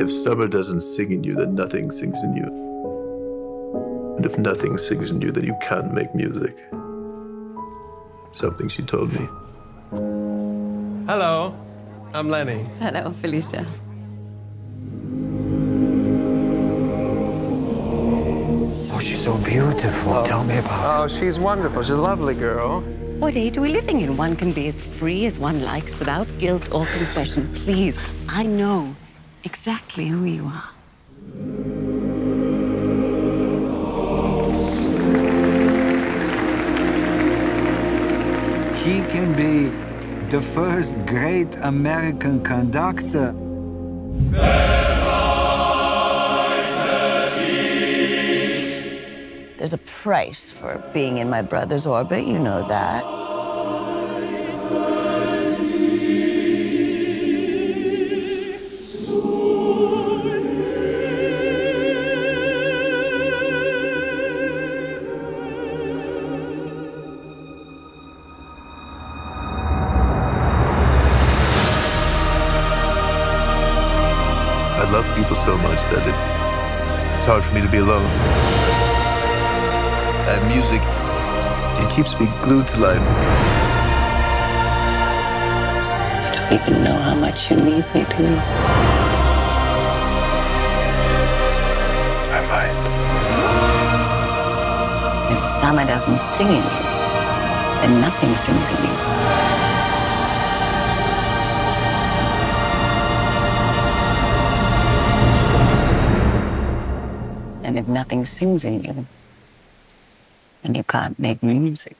If summer doesn't sing in you, then nothing sings in you. And if nothing sings in you, then you can't make music. Something she told me. Hello, I'm Lenny. Hello, Felicia. Oh, she's so beautiful. Oh. Tell me about oh, her. Oh, she's wonderful. She's a lovely girl. What age are we living in? One can be as free as one likes without guilt or confession. Please, I know exactly who you are. He can be the first great American conductor. There's a price for being in my brother's orbit, you know that. Love people so much that it, it's hard for me to be alone. And music, it keeps me glued to life. I don't even know how much you need me to. I might. If summer doesn't sing in you, then nothing sings in you. If nothing sings in you, and you can't make music.